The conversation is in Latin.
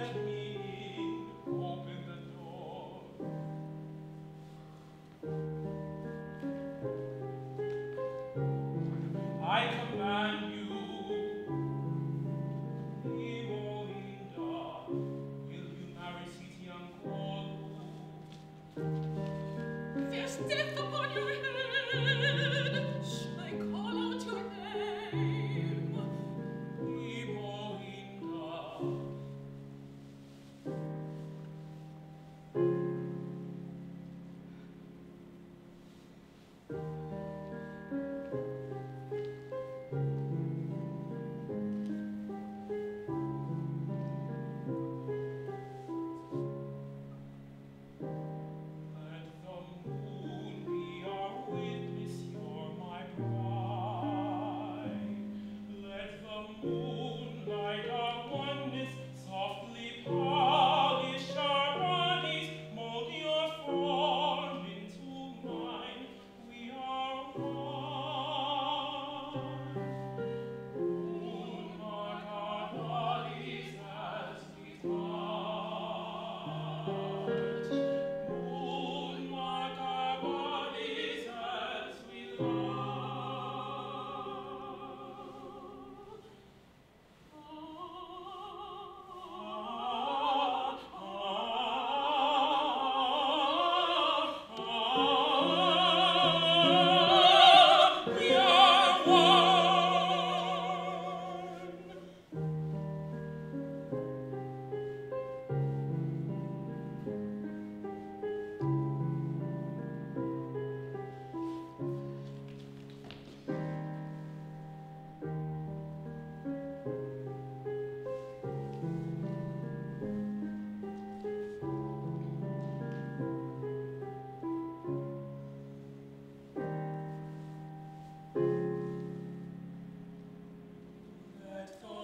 open the door i command you. you. that God